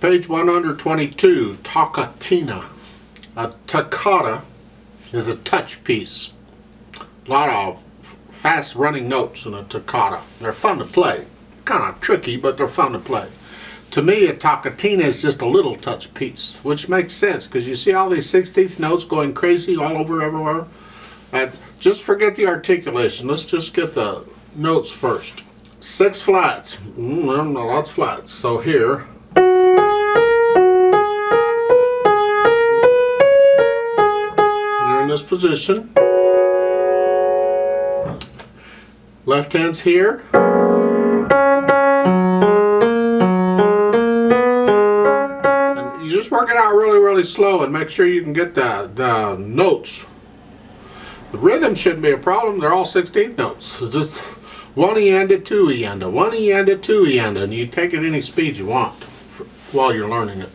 Page 122, Toccatina. A toccata is a touch piece. A lot of fast running notes in a toccata. They're fun to play. Kind of tricky, but they're fun to play. To me, a toccatina is just a little touch piece, which makes sense because you see all these 16th notes going crazy all over everywhere. And just forget the articulation. Let's just get the notes first. Six flats. Mm, lots of flats. So here. Position. Left hand's here. And you just work it out really, really slow and make sure you can get the, the notes. The rhythm shouldn't be a problem. They're all 16th notes. It's just one eanda, two eanda, one eanda, two eanda, and you take it any speed you want for, while you're learning it.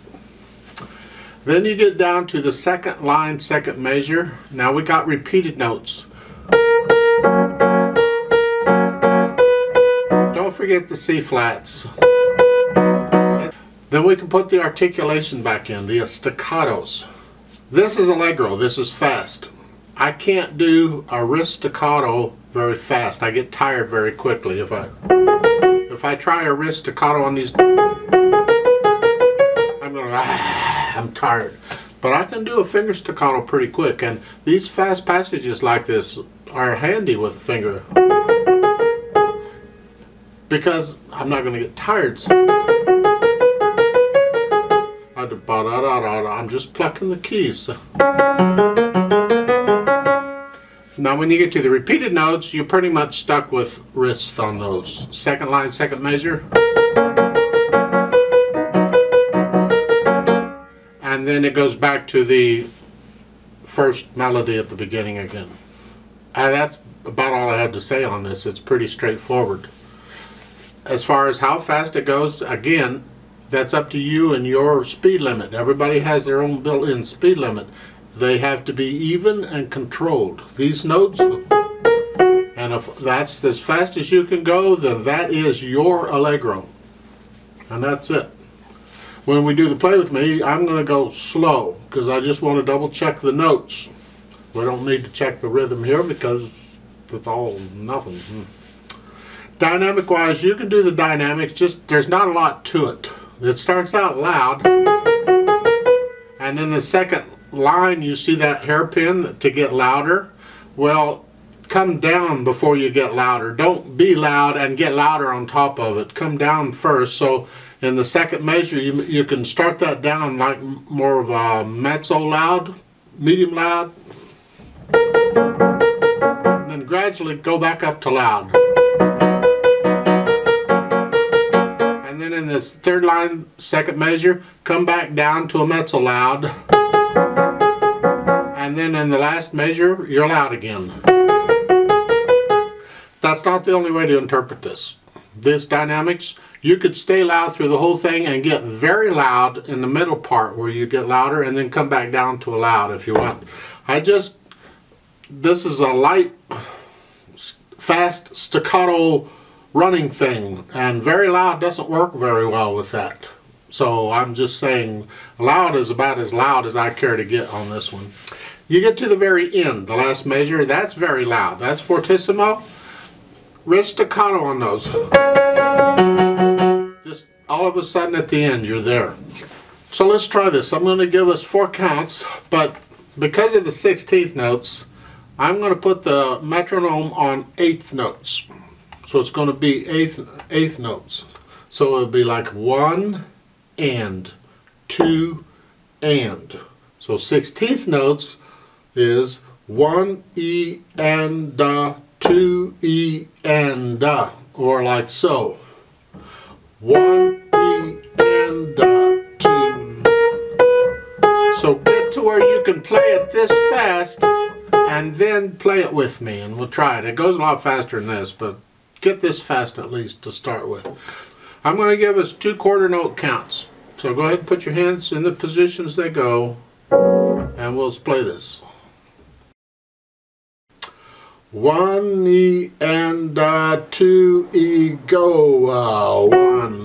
Then you get down to the second line, second measure. Now we got repeated notes. Don't forget the C flats. Then we can put the articulation back in, the staccatos. This is allegro, this is fast. I can't do a wrist staccato very fast. I get tired very quickly if I if I try a wrist staccato on these I'm gonna ah, I'm tired. But I can do a finger staccato pretty quick and these fast passages like this are handy with a finger because I'm not gonna get tired. I'm just plucking the keys. Now when you get to the repeated notes, you're pretty much stuck with wrists on those. Second line, second measure. And then it goes back to the first melody at the beginning again. And that's about all I have to say on this. It's pretty straightforward. As far as how fast it goes, again, that's up to you and your speed limit. Everybody has their own built-in speed limit. They have to be even and controlled. These notes, and if that's as fast as you can go, then that is your Allegro. And that's it. When we do the play with me, I'm going to go slow because I just want to double check the notes. We don't need to check the rhythm here because it's all nothing. Hmm. Dynamic wise, you can do the dynamics, just there's not a lot to it. It starts out loud, and then the second line you see that hairpin to get louder well come down before you get louder. Don't be loud and get louder on top of it. Come down first. So in the second measure you, you can start that down like more of a mezzo loud medium loud. And then gradually go back up to loud. And then in this third line second measure come back down to a mezzo loud. And then in the last measure, you're loud again. That's not the only way to interpret this. This dynamics, you could stay loud through the whole thing and get very loud in the middle part where you get louder and then come back down to a loud if you want. I just, this is a light, fast staccato running thing and very loud doesn't work very well with that. So I'm just saying loud is about as loud as I care to get on this one. You get to the very end, the last measure, that's very loud. That's fortissimo. Wrist staccato on those. Just all of a sudden at the end, you're there. So let's try this. I'm going to give us four counts, but because of the 16th notes, I'm going to put the metronome on eighth notes. So it's going to be eighth, eighth notes. So it'll be like one and, two and. So 16th notes is one E and da, two E and da, or like so. One E and da, two. So get to where you can play it this fast and then play it with me and we'll try it. It goes a lot faster than this, but get this fast at least to start with. I'm going to give us two quarter note counts. So go ahead and put your hands in the positions they go and we'll play this. One E and uh, two E go. Uh, one.